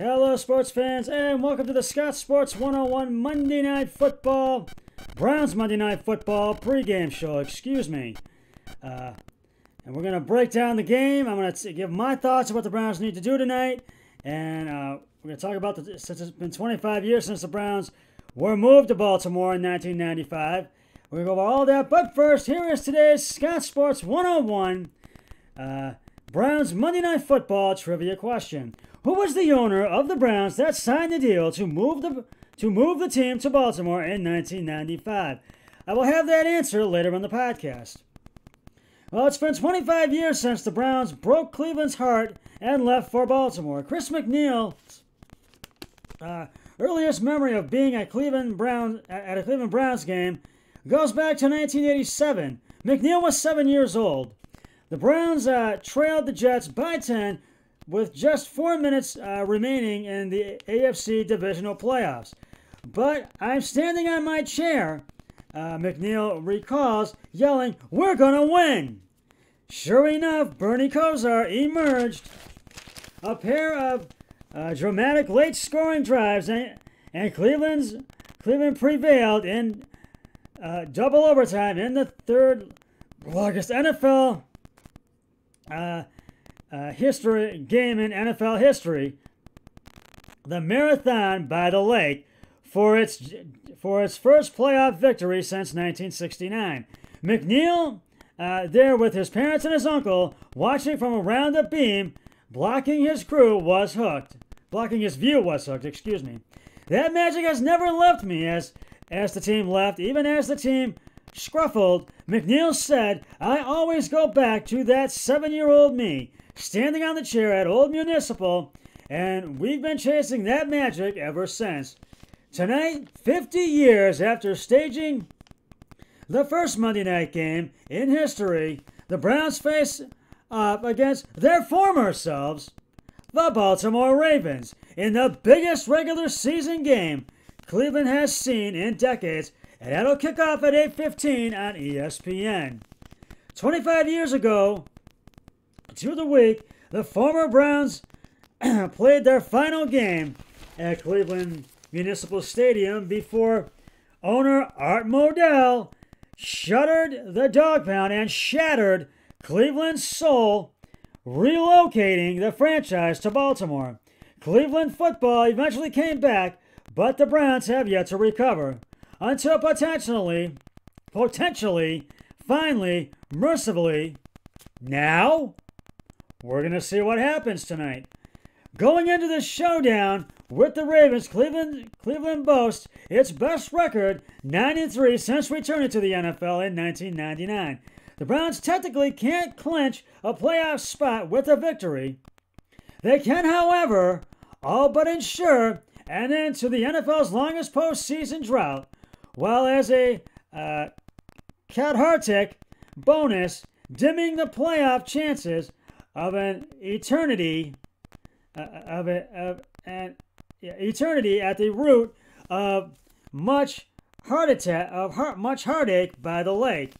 Hello, sports fans, and welcome to the Scott Sports 101 Monday Night Football, Browns Monday Night Football pregame show. Excuse me. Uh, and we're going to break down the game. I'm going to give my thoughts on what the Browns need to do tonight. And uh, we're going to talk about the, since it's been 25 years since the Browns were moved to Baltimore in 1995. We're going to go over all that. But first, here is today's Scott Sports 101 uh, Browns Monday Night Football trivia question. Who was the owner of the Browns that signed the deal to move the to move the team to Baltimore in 1995? I will have that answer later in the podcast. Well, it's been 25 years since the Browns broke Cleveland's heart and left for Baltimore. Chris McNeil's uh, earliest memory of being at Cleveland Brown at a Cleveland Browns game goes back to 1987. McNeil was seven years old. The Browns uh, trailed the Jets by 10 with just four minutes uh, remaining in the AFC divisional playoffs. But I'm standing on my chair, uh, McNeil recalls, yelling, We're gonna win! Sure enough, Bernie Kosar emerged. A pair of uh, dramatic late scoring drives, and, and Cleveland's Cleveland prevailed in uh, double overtime in the third longest NFL uh, uh, history game in NFL history, the Marathon by the Lake, for its for its first playoff victory since 1969. McNeil, uh, there with his parents and his uncle, watching from around the beam, blocking his crew, was hooked. Blocking his view was hooked. Excuse me. That magic has never left me as as the team left, even as the team Scruffled, McNeil said, I always go back to that seven year old me, standing on the chair at Old Municipal, and we've been chasing that magic ever since. Tonight, 50 years after staging the first Monday night game in history, the Browns face up against their former selves, the Baltimore Ravens, in the biggest regular season game Cleveland has seen in decades and that'll kick off at 8.15 on ESPN. 25 years ago, to the week, the former Browns played their final game at Cleveland Municipal Stadium before owner Art Modell shuttered the dog pound and shattered Cleveland's soul, relocating the franchise to Baltimore. Cleveland football eventually came back, but the Browns have yet to recover until potentially, potentially, finally, mercifully, now, we're going to see what happens tonight. Going into this showdown with the Ravens, Cleveland, Cleveland boasts its best record, 93, since returning to the NFL in 1999. The Browns technically can't clinch a playoff spot with a victory. They can, however, all but ensure an end to the NFL's longest postseason drought while as a uh, Cat bonus, dimming the playoff chances of an eternity uh, of, a, of an yeah, eternity at the root of much heart attack of heart, much heartache by the lake.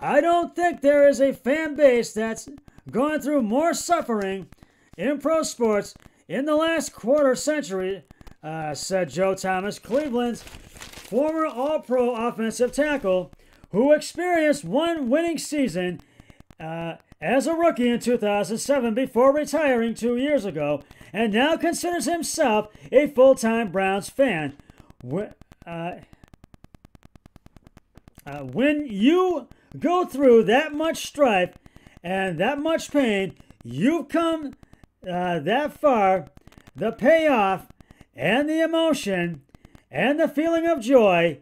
I don't think there is a fan base that's gone through more suffering in pro sports in the last quarter century, uh, said Joe Thomas, Cleveland's former All Pro offensive tackle, who experienced one winning season uh, as a rookie in 2007 before retiring two years ago, and now considers himself a full time Browns fan. Uh, uh, when you go through that much strife and that much pain, you've come uh, that far, the payoff and the emotion and the feeling of joy,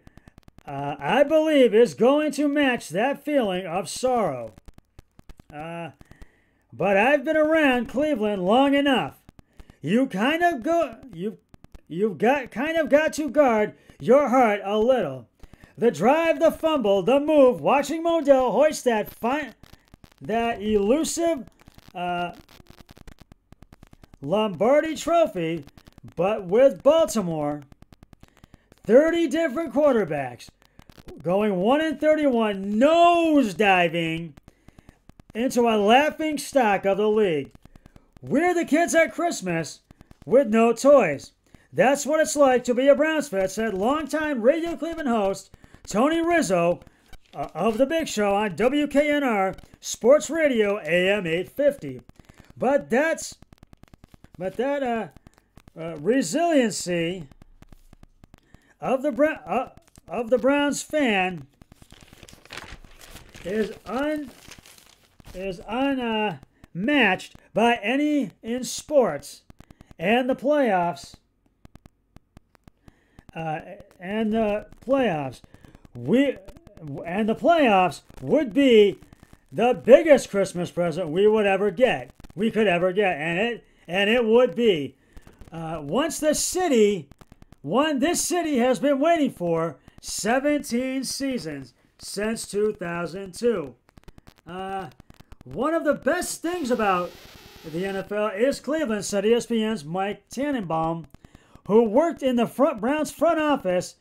uh, I believe, is going to match that feeling of sorrow. Uh, but I've been around Cleveland long enough. You kind of go, you, you've got kind of got to guard your heart a little. The drive, the fumble, the move, watching Modell hoist that fine, that elusive uh, Lombardi Trophy, but with Baltimore 30 different quarterbacks going 1 and 31, nose diving into a laughing stock of the league. We're the kids at Christmas with no toys. That's what it's like to be a Browns fan, said longtime Radio Cleveland host Tony Rizzo uh, of The Big Show on WKNR Sports Radio AM 850. But that's, but that uh, uh, resiliency of the uh, of the Browns fan is un is unmatched by any in sports. And the playoffs uh, and the playoffs. We and the playoffs would be the biggest Christmas present we would ever get we could ever get and it and it would be uh, once the city one this city has been waiting for 17 seasons since 2002 uh, one of the best things about the NFL is Cleveland, said ESPN's Mike Tannenbaum, who worked in the front Browns front office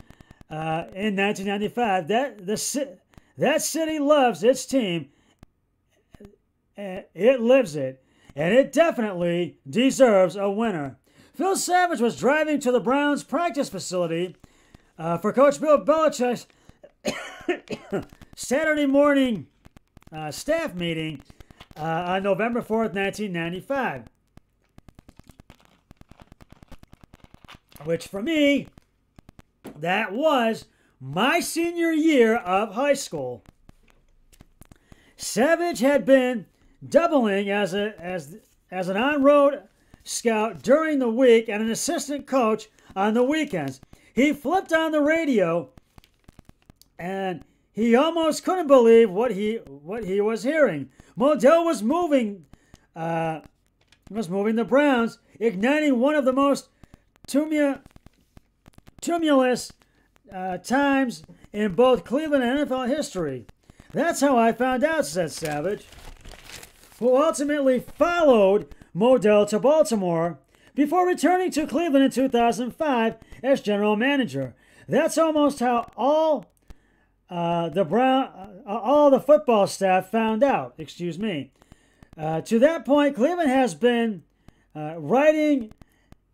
uh, in 1995. That the that city loves its team. It lives it, and it definitely deserves a winner. Phil Savage was driving to the Browns practice facility uh, for Coach Bill Belichick's Saturday morning uh, staff meeting uh, on November 4th, 1995. Which for me, that was my senior year of high school. Savage had been doubling as a as as an on-road scout during the week and an assistant coach on the weekends. He flipped on the radio and he almost couldn't believe what he what he was hearing. Modell was moving uh, was moving the Browns, igniting one of the most tumultuous uh, times in both Cleveland and NFL history. That's how I found out, said Savage, who ultimately followed Modell to Baltimore before returning to Cleveland in 2005 as general manager. That's almost how all uh, the Brown, uh, all the football staff found out. Excuse me. Uh, to that point, Cleveland has been uh, riding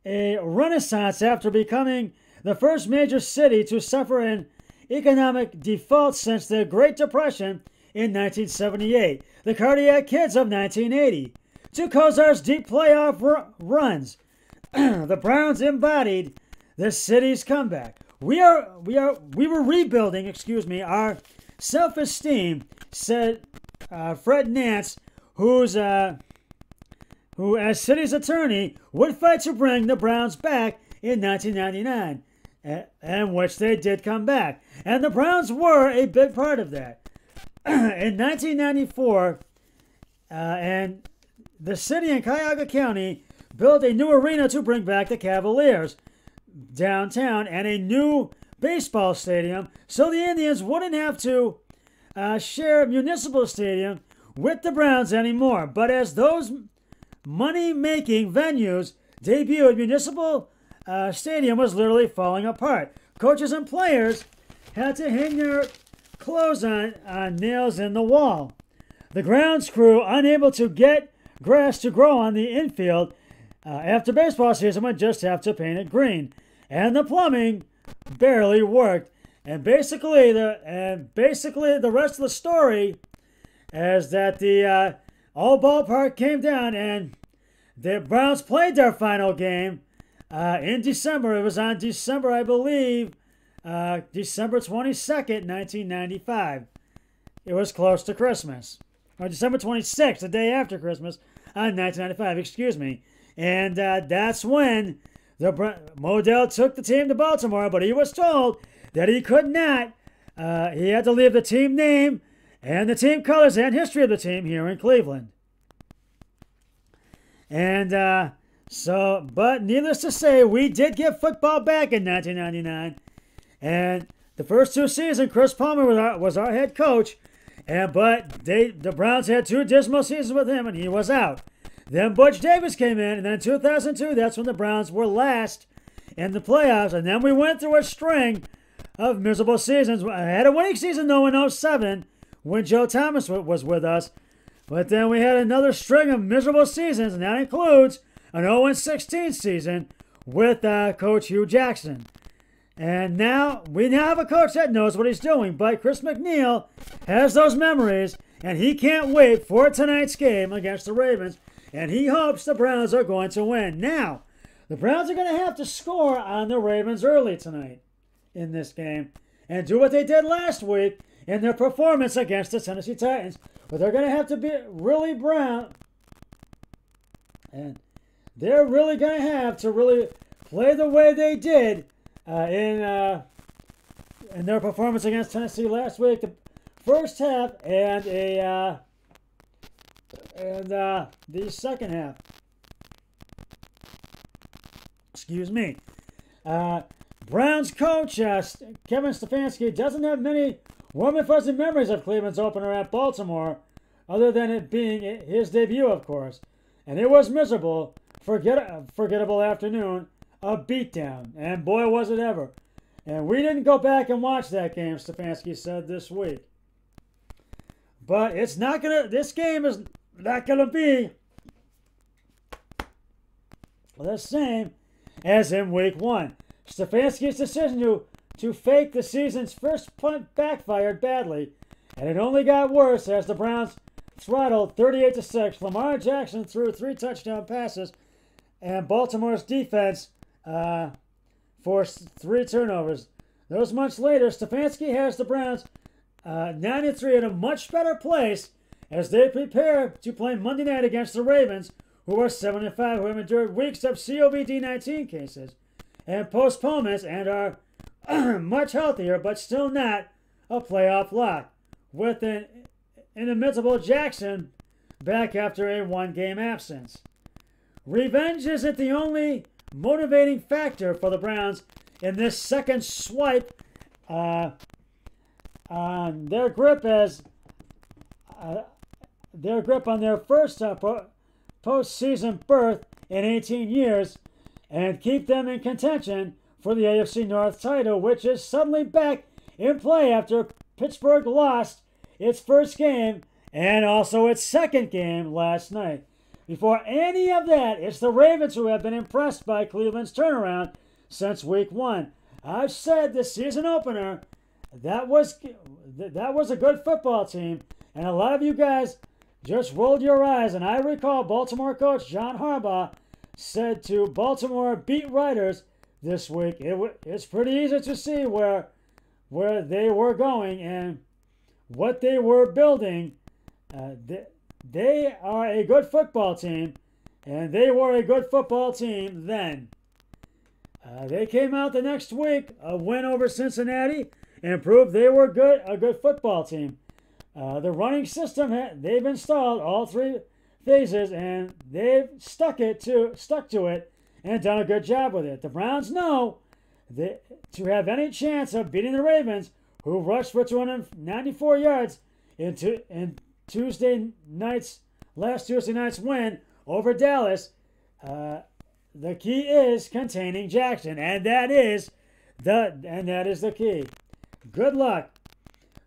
a renaissance after becoming the first major city to suffer an economic default since the Great Depression in 1978, the Cardiac Kids of 1980. Two Kosar's deep playoff runs, the Browns embodied the city's comeback. We are we are we were rebuilding, excuse me, our self-esteem, said uh, Fred Nance, who's uh, who, as city's attorney, would fight to bring the Browns back in 1999, and which they did come back, and the Browns were a big part of that. in 1994, uh, and the city in Cuyahoga County built a new arena to bring back the Cavaliers downtown and a new baseball stadium so the Indians wouldn't have to uh, share a municipal stadium with the Browns anymore. But as those money making venues debuted, municipal uh, stadium was literally falling apart. Coaches and players had to hang their clothes on, on nails in the wall. The grounds crew, unable to get grass to grow on the infield uh, after baseball season, would just have to paint it green and the plumbing barely worked. And basically, the and basically the rest of the story is that the uh, old ballpark came down and the Browns played their final game uh, in December. It was on December, I believe, uh, December twenty second, nineteen ninety five. It was close to Christmas, or December twenty sixth, the day after Christmas, on ninety five. Excuse me, and uh, that's when the Modell took the team to Baltimore, but he was told that he could not. Uh, he had to leave the team name and the team colors and history of the team here in Cleveland. And uh, so, but needless to say, we did get football back in 1999. And the first two seasons, Chris Palmer was our, was our head coach. And but they the Browns had two dismal seasons with him, and he was out. Then Butch Davis came in, and then in 2002, that's when the Browns were last in the playoffs. And then we went through a string of miserable seasons. I had a winning season, though, in 07 when Joe Thomas was with us. But then we had another string of miserable seasons, and that includes an 0 16 season with uh, Coach Hue Jackson. And now we now have a coach that knows what he's doing, but Chris McNeil has those memories, and he can't wait for tonight's game against the Ravens, and he hopes the Browns are going to win. Now, the Browns are going to have to score on the Ravens early tonight in this game and do what they did last week in their performance against the Tennessee Titans. But they're going to have to be really brown. And they're really going to have to really play the way they did uh, in uh, in their performance against Tennessee last week. The first half and a uh, and uh, the second half. Excuse me. Uh, Browns coach uh, Kevin Stefanski doesn't have many warm and fuzzy memories of Cleveland's opener at Baltimore, other than it being his debut, of course. And it was miserable, forget, forgettable afternoon, a beatdown, and boy was it ever. And we didn't go back and watch that game, Stefanski said this week. But it's not gonna. This game is not gonna be the same as in Week One. Stefanski's decision to, to fake the season's first punt backfired badly, and it only got worse as the Browns throttled 38 to 6. Lamar Jackson threw three touchdown passes, and Baltimore's defense uh, forced three turnovers. Those months later, Stefanski has the Browns uh, 93 in a much better place as they prepare to play Monday night against the Ravens, who are 75, who have endured weeks of COVID 19 cases and postponements and are much healthier, but still not a playoff lock, with an inimitable Jackson back after a one game absence. Revenge isn't the only motivating factor for the Browns in this second swipe uh, on their grip as uh, their grip on their first uh, postseason berth in 18 years and keep them in contention for the AFC North title, which is suddenly back in play after Pittsburgh lost its first game and also its second game last night. Before any of that, it's the Ravens who have been impressed by Cleveland's turnaround since week one. I've said this season opener that was that was a good football team, and a lot of you guys just rolled your eyes. And I recall Baltimore coach John Harbaugh said to Baltimore beat writers this week, it it's pretty easy to see where where they were going and what they were building. Uh, they, they are a good football team, and they were a good football team then. Uh, they came out the next week, a win over Cincinnati, and proved they were good, a good football team. Uh, the running system they've installed all three phases, and they've stuck it to stuck to it and done a good job with it. The Browns know that to have any chance of beating the Ravens, who rushed for 294 yards into in Tuesday night's last Tuesday night's win over Dallas, uh, the key is containing Jackson, and that is the and that is the key. Good luck.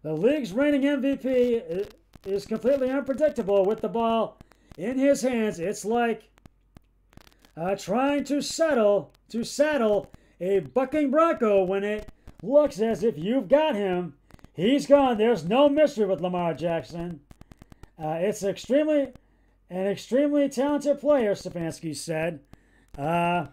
The league's reigning MVP is completely unpredictable with the ball in his hands. It's like uh, trying to settle to saddle a bucking bronco when it looks as if you've got him. He's gone. There's no mystery with Lamar Jackson. Uh, it's extremely an extremely talented player, Stefanski said. Uh,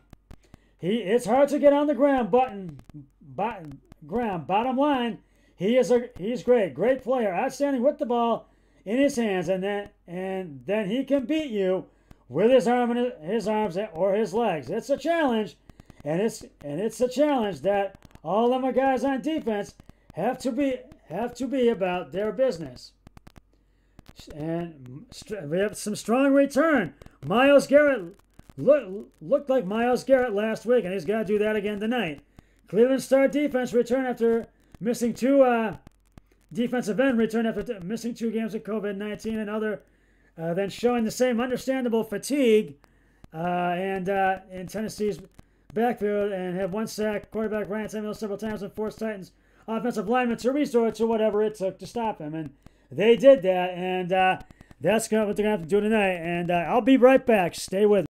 he it's hard to get on the ground. Button, button, ground. Bottom line, he is a he's great, great player, outstanding with the ball in his hands, and then and then he can beat you with his arm and his arms or his legs. It's a challenge, and it's and it's a challenge that all of my guys on defense have to be have to be about their business. And we have some strong return. Myles Garrett look, looked like Myles Garrett last week, and he's got to do that again tonight. Cleveland star defense return after missing two uh, defensive end return after missing two games of COVID 19 and other, uh, then showing the same understandable fatigue uh, and uh, in Tennessee's backfield and have one sack. Quarterback Ryan Tannehill several times and forced Titans offensive linemen to resort to whatever it took to stop him. And they did that, and uh, that's what they're going to have to do tonight. And uh, I'll be right back. Stay with